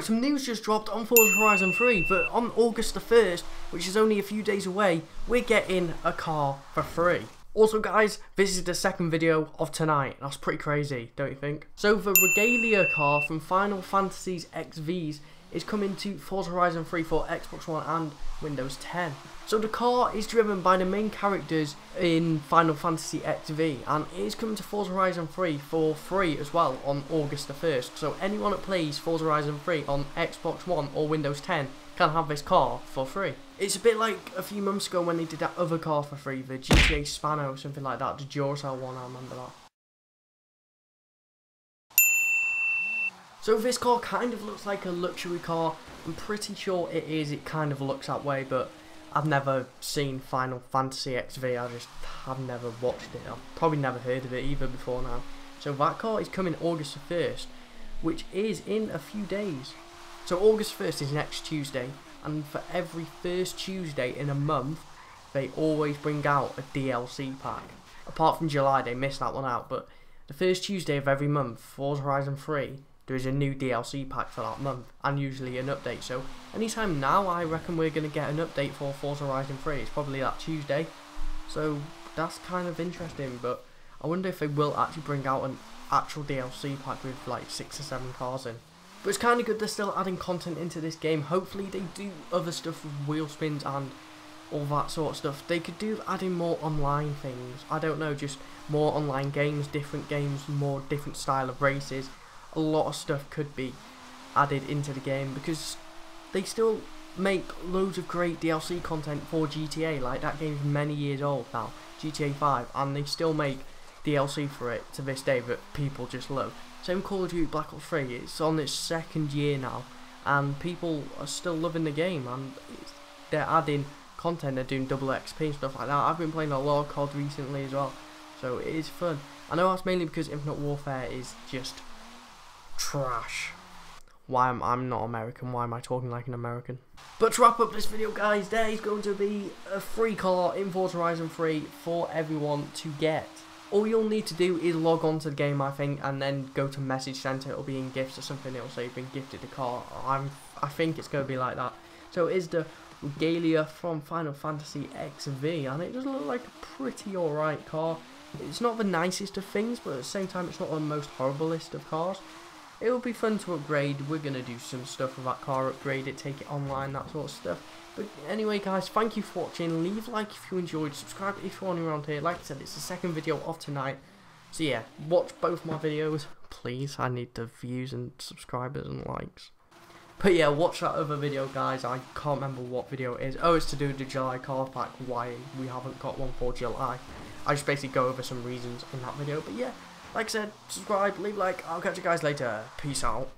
Some news just dropped on Forza Horizon 3 that on August the 1st, which is only a few days away, we're getting a car for free. Also guys, this is the second video of tonight. That's pretty crazy, don't you think? So the Regalia car from Final Fantasy's XVs is coming to Forza Horizon 3 for Xbox One and Windows 10. So the car is driven by the main characters in Final Fantasy XV and it is coming to Forza Horizon 3 for free as well on August the 1st. So anyone that plays Forza Horizon 3 on Xbox One or Windows 10 can have this car for free. It's a bit like a few months ago when they did that other car for free, the GTA Spano or something like that, the Duracell one, I remember that. So this car kind of looks like a luxury car. I'm pretty sure it is. It kind of looks that way, but I've never seen Final Fantasy XV. I just have never watched it. I've probably never heard of it either before now. So that car is coming August the 1st, which is in a few days. So August 1st is next Tuesday, and for every first Tuesday in a month, they always bring out a DLC pack. Apart from July, they missed that one out, but the first Tuesday of every month, Forza Horizon 3 there is a new DLC pack for that month and usually an update. So anytime now, I reckon we're going to get an update for Forza Horizon 3. It's probably that Tuesday. So that's kind of interesting, but I wonder if they will actually bring out an actual DLC pack with like six or seven cars in. But it's kind of good they're still adding content into this game. Hopefully they do other stuff with wheel spins and all that sort of stuff. They could do adding more online things. I don't know, just more online games, different games, more different style of races a lot of stuff could be added into the game because they still make loads of great DLC content for GTA. Like that game is many years old now, GTA 5, and they still make DLC for it to this day that people just love. Same Call of Duty Black Ops 3, it's on its second year now, and people are still loving the game, and they're adding content, they're doing double XP and stuff like that. I've been playing a lot of COD recently as well, so it is fun. I know that's mainly because Infinite Warfare is just trash. Why am I'm not American? Why am I talking like an American? But to wrap up this video, guys, there is going to be a free car in Forza Horizon 3 for everyone to get. All you'll need to do is log on to the game, I think, and then go to Message Center. It'll be in gifts or something. It'll say you've been gifted a car. I'm, I think it's going to be like that. So it is the Regalia from Final Fantasy XV, and it does look like a pretty alright car. It's not the nicest of things, but at the same time, it's not the most horriblest of cars it will be fun to upgrade. We're going to do some stuff with that car, upgrade it, take it online, that sort of stuff. But anyway, guys, thank you for watching. Leave like if you enjoyed. Subscribe if you're new around here. Like I said, it's the second video of tonight. So yeah, watch both my videos, please. I need the views and subscribers and likes. But yeah, watch that other video, guys. I can't remember what video it is. Oh, it's to do with the July car pack, why we haven't got one for July. I just basically go over some reasons in that video. But yeah, like I said, subscribe, leave a like. I'll catch you guys later. Peace out.